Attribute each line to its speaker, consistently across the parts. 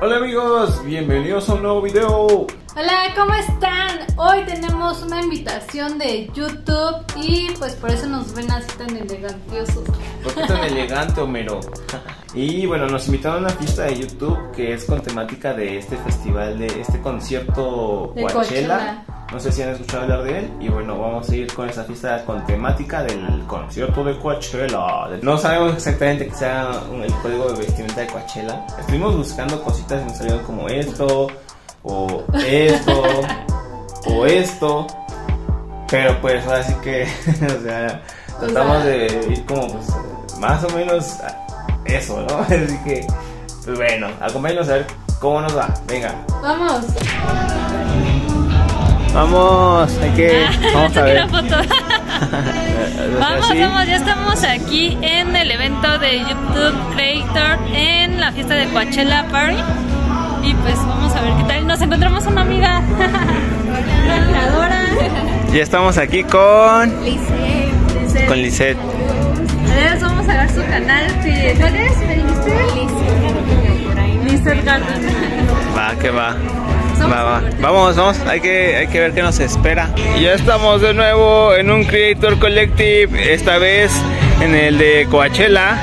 Speaker 1: Hola amigos, bienvenidos a un nuevo video.
Speaker 2: Hola, ¿cómo están? Hoy tenemos una invitación de YouTube y pues por eso nos ven así tan elegantiosos.
Speaker 1: ¿Por qué tan elegante, Homero? Y bueno, nos invitaron a una fiesta de YouTube que es con temática de este festival, de este concierto
Speaker 2: De
Speaker 1: Coachella.
Speaker 2: Coachella.
Speaker 1: No sé si han escuchado hablar de él. Y bueno, vamos a ir con esa fiesta con temática del concierto de Coachella. No sabemos exactamente que sea un- el código de vestimenta de Coachella. Estuvimos buscando cositas y nos salieron como esto, o esto, o esto. Pero pues ahora sí que, o sea, tratamos de ir como pues más o menos a eso, ¿no? Así que, pues bueno, acompáñenos a ver cómo nos va. Venga.
Speaker 2: Vamos.
Speaker 1: Vamos, hay que, vamos a ver.
Speaker 2: Una foto. Vamos,
Speaker 1: Así.
Speaker 2: vamos, ya estamos aquí en el evento de YouTube Creator en la fiesta de Coachella Party. Y pues vamos a ver qué tal. Nos encontramos una amiga, una creadora.
Speaker 1: Ya estamos aquí con, con Lisette.
Speaker 2: Además vamos a ver su canal. que- ¿Cuál es? ¿Me dijiste?
Speaker 1: Va, que va. Va, va. Vamos, vamos, hay que, hay que ver qué nos espera. Ya estamos de nuevo en un Creator Collective, esta vez en el de Coachella.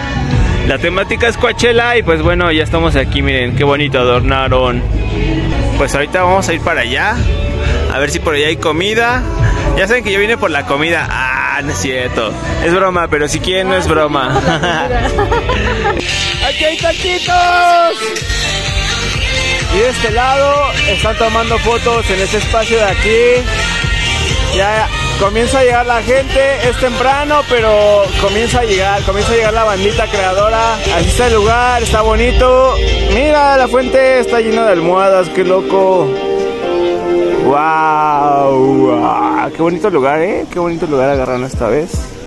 Speaker 1: La temática es Coachella y pues bueno, ya estamos aquí, miren, qué bonito adornaron. Pues ahorita vamos a ir para allá, a ver si por allá hay comida. Ya saben que yo vine por la comida. Ah, no es cierto. Es broma, pero si quieren no es broma. Aquí hay taquitos. Y de este lado están tomando fotos en este espacio de aquí. Ya comienza a llegar la gente, es temprano, pero comienza a llegar, comienza a llegar la bandita creadora. Así está el lugar, está bonito. Mira, la fuente está llena de almohadas, qué loco. Wow, qué bonito lugar, eh, qué bonito lugar agarraron esta vez.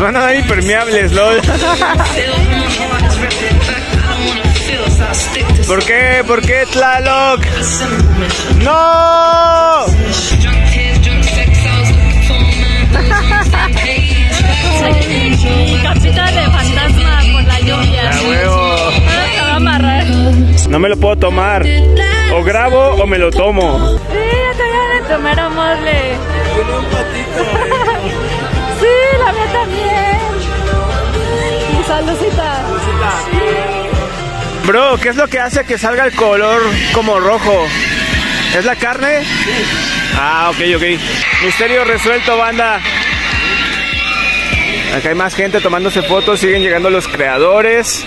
Speaker 1: Van a dar impermeables, lol. ¿Por qué? ¿Por qué, Tlaloc? ¡No!
Speaker 2: Capita de fantasma por la lluvia.
Speaker 1: ¡A huevo!
Speaker 2: Va a amarrar.
Speaker 1: No me lo puedo tomar. O grabo o me lo tomo.
Speaker 2: Sí, ya te voy a tomar a mole. La mía también. Y saludcita.
Speaker 1: Bro, ¿qué es lo que hace que salga el color como rojo? ¿Es la carne? Ah, ok, ok. Misterio resuelto, banda. Acá hay más gente tomándose fotos, siguen llegando los creadores.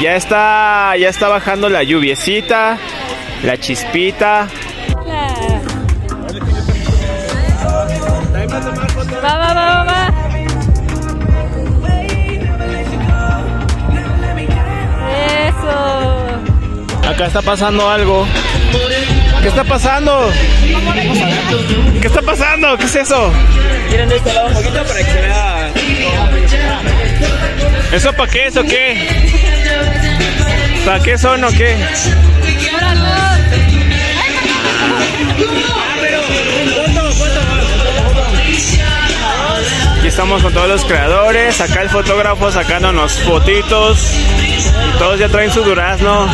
Speaker 1: Ya está, ya está bajando la lluviecita, la chispita.
Speaker 2: Va, va, va,
Speaker 1: Acá está pasando algo. ¿Qué está pasando? ¿Qué está pasando? ¿Qué es eso?
Speaker 3: Miren de este lado un poquito para que se vea.
Speaker 1: ¿Eso para qué es o qué? ¿Para qué son o qué? Aquí estamos con todos los creadores, acá el fotógrafo sacándonos fotitos. Y todos ya traen su durazno.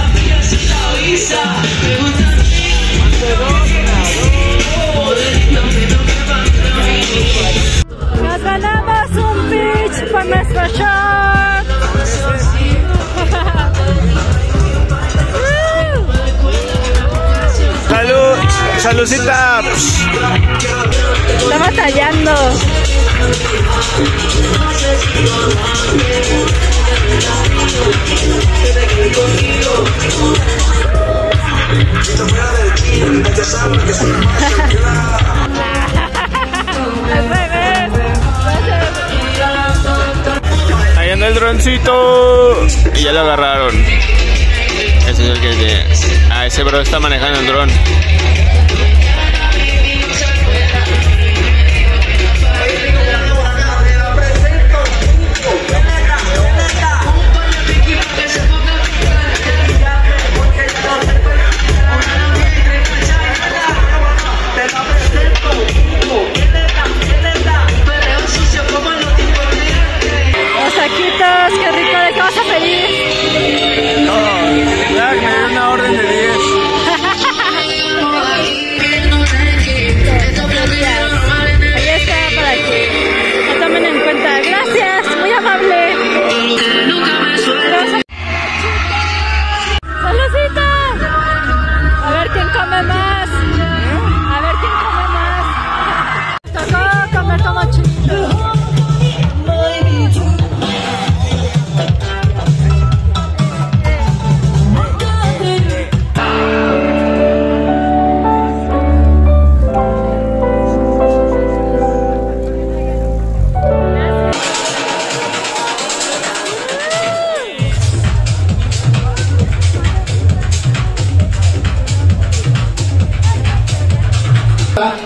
Speaker 2: Nos ganamos un pitch por nuestro shot.
Speaker 1: ¡Salud! ¡Saludcita!
Speaker 2: Está batallando.
Speaker 1: Ahí anda el droncito. Y ya lo agarraron. Ese es el que... Ah, ese bro está manejando el dron.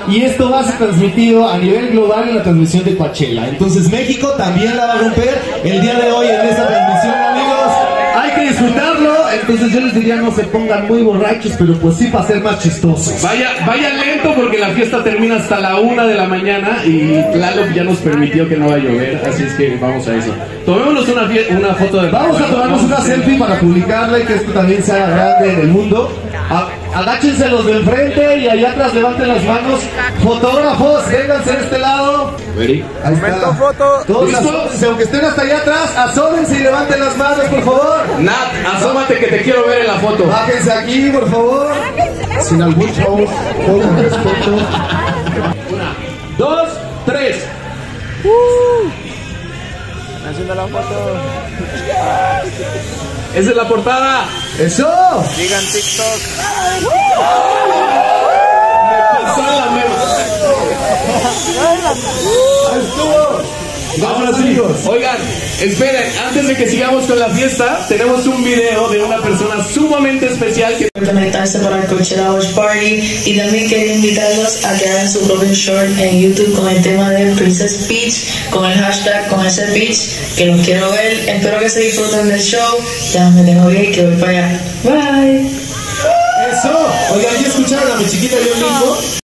Speaker 4: Y esto va a ser transmitido a nivel global en la transmisión de Coachella. Entonces México también la va a romper el día de hoy en esta transmisión, amigos. Hay que disfrutarlo. Entonces yo les diría no se pongan muy borrachos, pero pues sí para ser más chistosos.
Speaker 5: Vaya, vaya lento porque la fiesta termina hasta la una de la mañana y Lalo ya nos permitió que no va a llover, así es que vamos a eso. Tomémonos una, una foto de
Speaker 4: Vamos a tomarnos una selfie para publicarla y que esto también sea grande en el mundo. Agáchense los del frente y allá atrás levanten las manos. Fotógrafos, vénganse de este lado. Ahí está.
Speaker 1: foto.
Speaker 4: Todos aunque estén hasta allá atrás, asómense y levanten las manos, por favor.
Speaker 5: Nat, asómate que te quiero ver en la foto.
Speaker 4: Bájense aquí, por favor. Sin algún show, con respeto.
Speaker 5: Dos, tres.
Speaker 1: Haciendo la foto.
Speaker 5: Esa es la portada.
Speaker 4: ¡Eso!
Speaker 1: Digan TikTok.
Speaker 5: Pasó la mema.
Speaker 4: Ahí estuvo.
Speaker 5: Ahora sí.
Speaker 4: amigos.
Speaker 5: Oigan, esperen, antes de que sigamos con la fiesta, tenemos un video de una persona sumamente especial que
Speaker 6: conectarse para el Coachella Watch Party y también quería invitarlos a que hagan su propio short en YouTube con el tema de Princess Peach, con el hashtag con ese Peach, que los quiero ver. Espero que se disfruten del show. Ya me tengo que ir, que voy para allá. Bye.
Speaker 4: Eso. Oigan, ¿ya escucharon a mi chiquita bien lindo?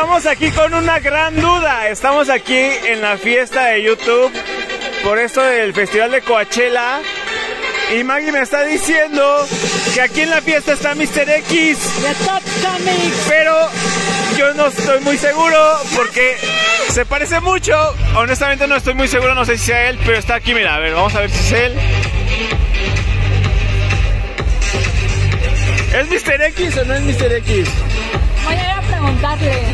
Speaker 1: Estamos aquí con una gran duda. Estamos aquí en la fiesta de YouTube por esto del Festival de Coachella. Y Maggie me está diciendo que aquí en la fiesta está Mr. X. Pero yo no estoy muy seguro porque se parece mucho. Honestamente no estoy muy seguro, no sé si sea él, pero está aquí, mira, a ver, vamos a ver si es él. ¿Es Mr. X o no es Mr. X?
Speaker 2: Voy a ir a preguntarle.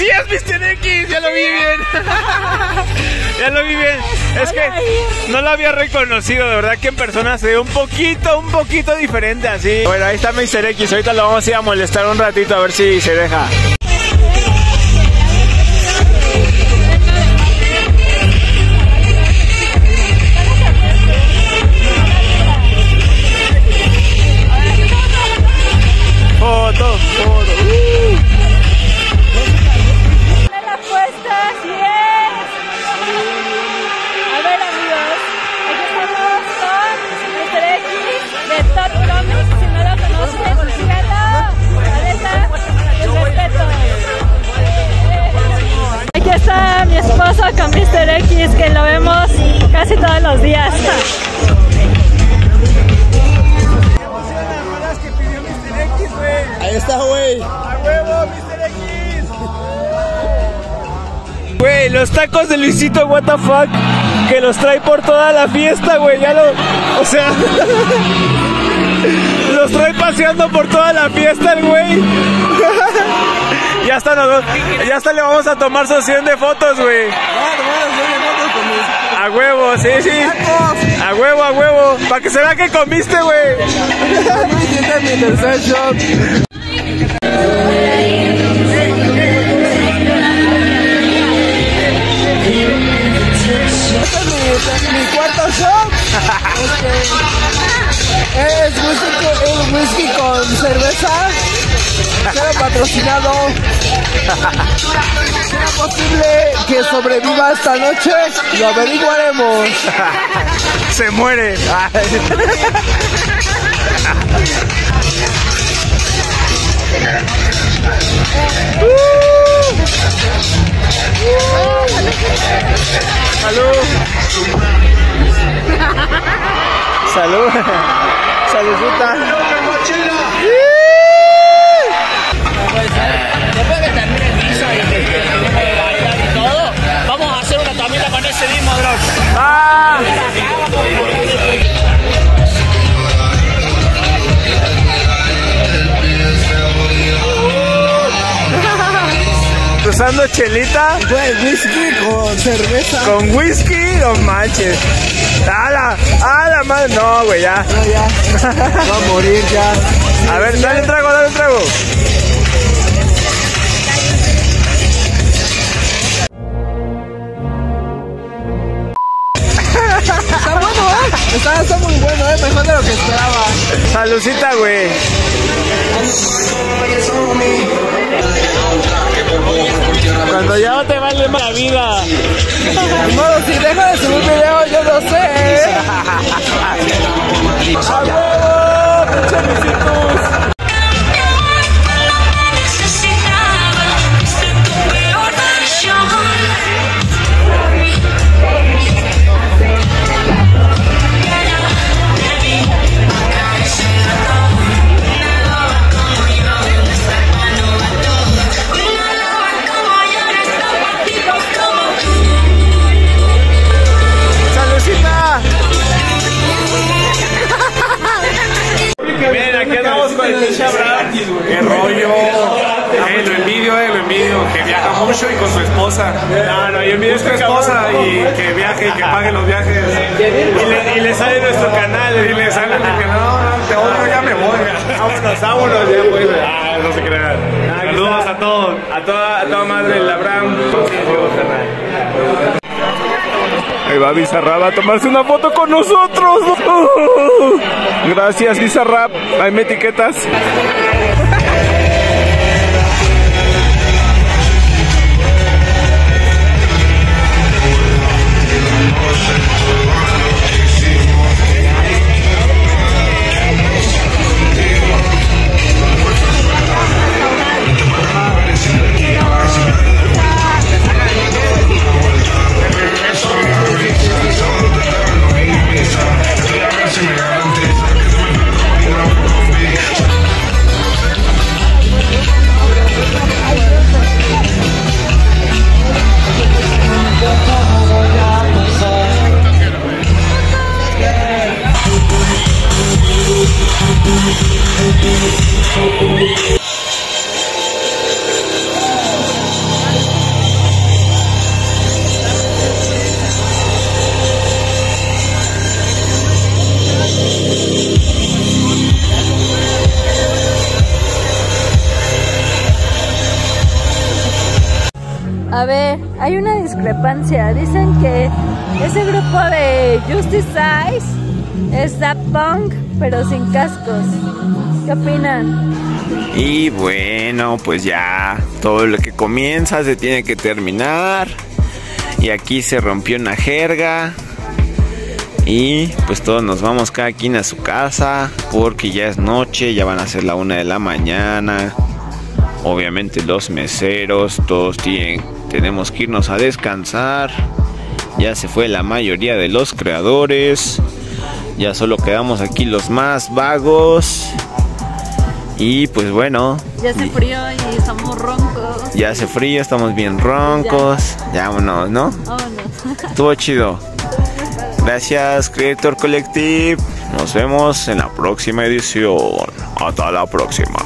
Speaker 1: Sí, es Mr. X, ya lo vi bien. ya lo vi bien. Es que no lo había reconocido, de verdad que en persona se ve un poquito, un poquito diferente así. Bueno, ahí está Mr. X, ahorita lo vamos a ir a molestar un ratito a ver si se deja.
Speaker 3: Ahí está, güey.
Speaker 1: Güey, los tacos de Luisito, what the fuck, que los trae por toda la fiesta, güey, ya lo, o sea, los trae paseando por toda la fiesta el güey. ya hasta nos, ya hasta le vamos a tomar sesión de fotos, güey. A huevo, sí, sí. A huevo, a huevo. Para que se vea que comiste, güey.
Speaker 3: Mi cuarto shot es whisky whisky con cerveza. Cero patrocinado. ¿Será posible que sobreviva esta noche? Lo averiguaremos.
Speaker 1: Se muere. Salud. Salud. Saludita.
Speaker 3: Después que termine el y que bailar y todo, vamos a hacer una tomita con ese mismo dron.
Speaker 1: Chelita
Speaker 3: Güey, whisky con cerveza.
Speaker 1: con whisky, no manches. A la, a la madre, no, güey, ya.
Speaker 3: No, ya. Va a morir ya.
Speaker 1: A ver, dale un trago, dale un trago.
Speaker 3: Está bueno, ¿eh? Está, está muy bueno, ¿eh? Mejor de lo que esperaba.
Speaker 1: Salucita, güey. Cuando ya no te vale más la vida.
Speaker 3: Modo, si dejo de subir video, yo no sé. ¿eh?
Speaker 1: ¡A huevo! Sale nuestro canal.
Speaker 7: Y le sale que no, no, te odio, ya me voy.
Speaker 1: Vámonos, vámonos, ya pues.
Speaker 7: Ah, no se crean.
Speaker 1: aquí
Speaker 7: Saludos a todos.
Speaker 1: A toda, a toda madre, el Abraham. Ahí va Bizarrap a tomarse una foto con nosotros. Gracias, Bizarrap. Ahí me etiquetas.
Speaker 2: Discrepancia. Dicen que ese grupo de Justice Size es da punk, pero sin cascos. ¿Qué opinan?
Speaker 1: Y bueno, pues ya todo lo que comienza se tiene que terminar. Y aquí se rompió una jerga. Y pues todos nos vamos cada quien a su casa porque ya es noche, ya van a ser la una de la mañana. Obviamente los meseros, todos tienen, tenemos que irnos a descansar.
Speaker 8: Ya se fue la mayoría de los creadores. Ya solo quedamos aquí los más vagos. Y pues bueno,
Speaker 2: Ya hace frío y estamos roncos.
Speaker 8: ya hace frío, estamos bien roncos. Ya vámonos, ¿no?
Speaker 2: Vámonos.
Speaker 8: Estuvo chido. Gracias, Creator Collective. Nos vemos en la próxima edición. Hasta la próxima.